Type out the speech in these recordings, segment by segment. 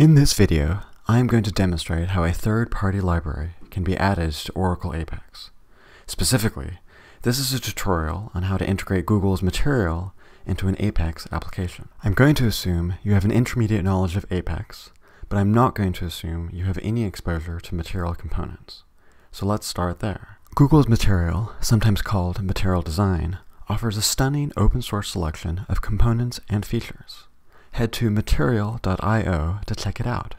In this video, I am going to demonstrate how a third-party library can be added to Oracle Apex. Specifically, this is a tutorial on how to integrate Google's Material into an Apex application. I'm going to assume you have an intermediate knowledge of Apex, but I'm not going to assume you have any exposure to Material components. So let's start there. Google's Material, sometimes called Material Design, offers a stunning open source selection of components and features. Head to material.io to check it out.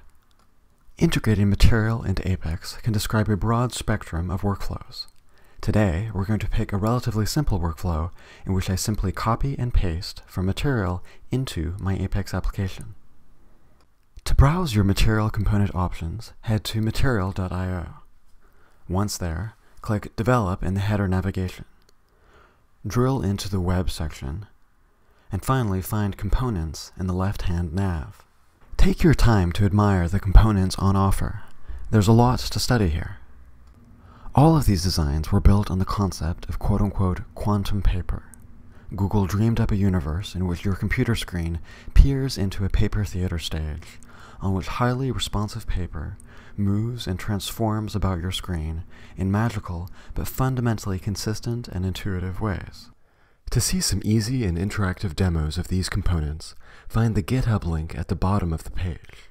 Integrating Material into Apex can describe a broad spectrum of workflows. Today, we're going to pick a relatively simple workflow in which I simply copy and paste from Material into my Apex application. To browse your Material component options, head to material.io. Once there, click Develop in the header navigation. Drill into the Web section, and finally find Components in the left-hand nav. Take your time to admire the components on offer. There's a lot to study here. All of these designs were built on the concept of quote-unquote quantum paper. Google dreamed up a universe in which your computer screen peers into a paper theater stage, on which highly responsive paper moves and transforms about your screen in magical but fundamentally consistent and intuitive ways. To see some easy and interactive demos of these components, find the GitHub link at the bottom of the page.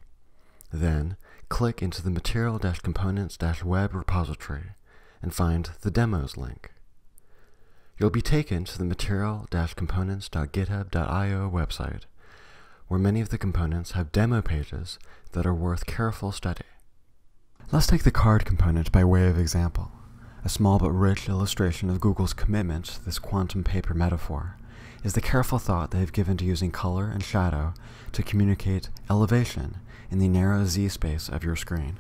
Then, click into the material-components-web repository and find the demos link. You'll be taken to the material-components.github.io website, where many of the components have demo pages that are worth careful study. Let's take the card component by way of example, a small but rich illustration of Google's commitment to this quantum paper metaphor is the careful thought they have given to using color and shadow to communicate elevation in the narrow z-space of your screen.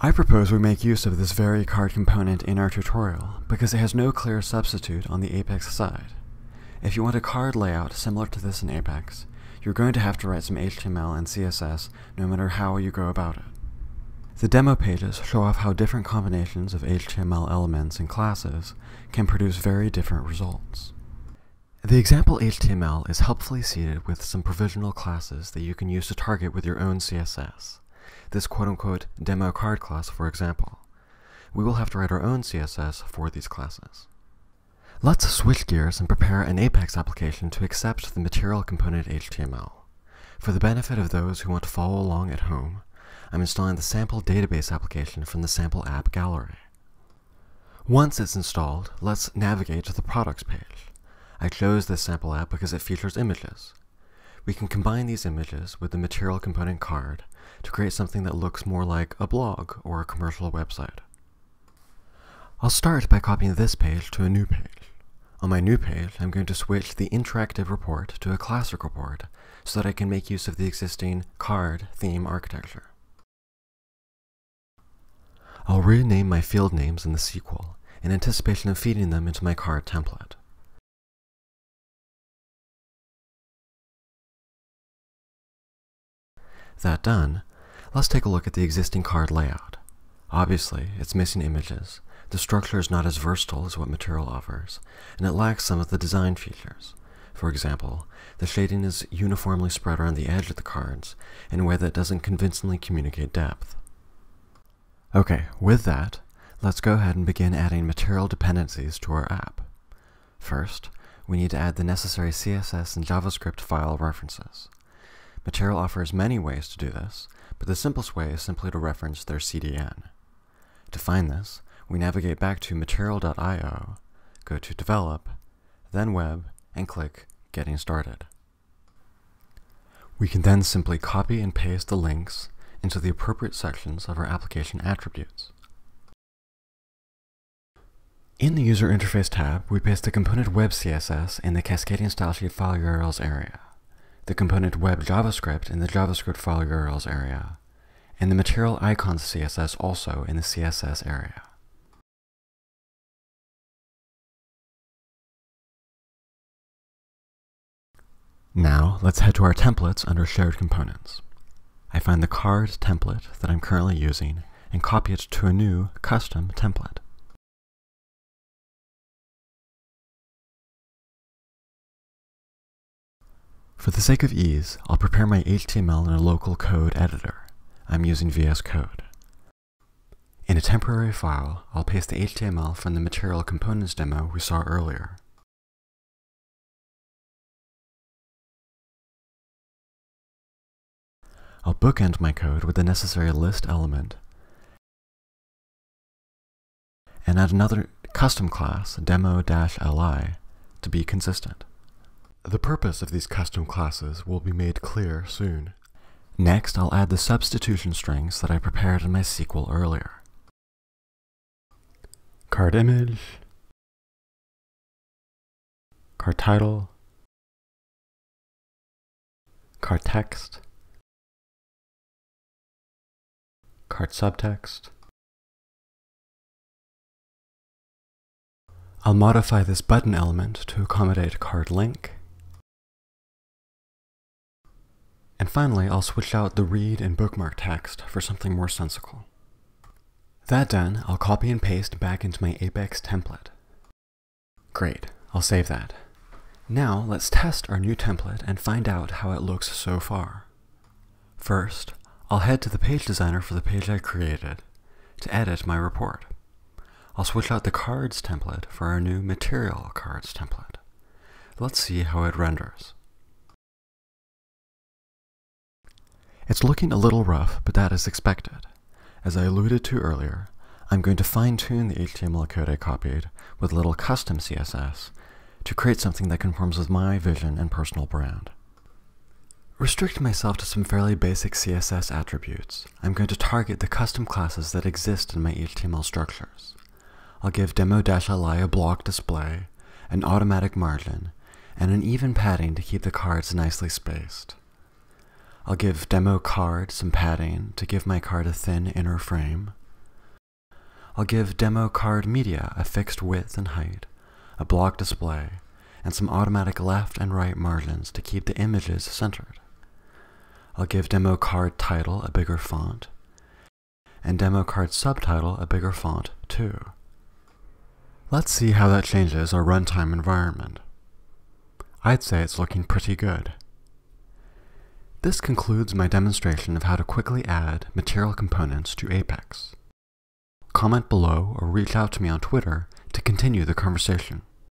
I propose we make use of this very card component in our tutorial because it has no clear substitute on the Apex side. If you want a card layout similar to this in Apex, you're going to have to write some HTML and CSS no matter how you go about it. The demo pages show off how different combinations of HTML elements and classes can produce very different results. The example HTML is helpfully seeded with some provisional classes that you can use to target with your own CSS this quote-unquote demo card class, for example. We will have to write our own CSS for these classes. Let's switch gears and prepare an Apex application to accept the material component HTML. For the benefit of those who want to follow along at home, I'm installing the sample database application from the sample app gallery. Once it's installed, let's navigate to the products page. I chose this sample app because it features images. We can combine these images with the material component card to create something that looks more like a blog or a commercial website. I'll start by copying this page to a new page. On my new page, I'm going to switch the interactive report to a classic report so that I can make use of the existing card theme architecture. I'll rename my field names in the SQL in anticipation of feeding them into my card template. That done, let's take a look at the existing card layout. Obviously, it's missing images, the structure is not as versatile as what Material offers, and it lacks some of the design features. For example, the shading is uniformly spread around the edge of the cards in a way that doesn't convincingly communicate depth. Okay, with that, let's go ahead and begin adding material dependencies to our app. First, we need to add the necessary CSS and JavaScript file references. Material offers many ways to do this, but the simplest way is simply to reference their CDN. To find this, we navigate back to material.io, go to Develop, then Web, and click Getting Started. We can then simply copy and paste the links into the appropriate sections of our application attributes. In the User Interface tab, we paste the component web CSS in the Cascading Stylesheet file URLs area the component web JavaScript in the JavaScript file URLs area, and the material icons CSS also in the CSS area. Now, let's head to our templates under Shared Components. I find the card template that I'm currently using and copy it to a new custom template. For the sake of ease, I'll prepare my HTML in a local code editor. I'm using VS Code. In a temporary file, I'll paste the HTML from the Material Components demo we saw earlier. I'll bookend my code with the necessary list element and add another custom class, demo-li, to be consistent. The purpose of these custom classes will be made clear soon. Next, I'll add the substitution strings that I prepared in my SQL earlier. Card image, card title, card text, card subtext. I'll modify this button element to accommodate card link. And finally, I'll switch out the read and bookmark text for something more sensical. That done, I'll copy and paste back into my Apex template. Great, I'll save that. Now let's test our new template and find out how it looks so far. First, I'll head to the page designer for the page I created to edit my report. I'll switch out the cards template for our new material cards template. Let's see how it renders. It's looking a little rough, but that is expected. As I alluded to earlier, I'm going to fine-tune the HTML code I copied with a little custom CSS to create something that conforms with my vision and personal brand. Restrict myself to some fairly basic CSS attributes. I'm going to target the custom classes that exist in my HTML structures. I'll give demo-li a block display, an automatic margin, and an even padding to keep the cards nicely spaced. I'll give demo card some padding to give my card a thin inner frame. I'll give demo card media a fixed width and height, a block display, and some automatic left and right margins to keep the images centered. I'll give demo card title a bigger font, and demo card subtitle a bigger font too. Let's see how that changes our runtime environment. I'd say it's looking pretty good. This concludes my demonstration of how to quickly add material components to Apex. Comment below or reach out to me on Twitter to continue the conversation.